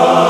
Oh.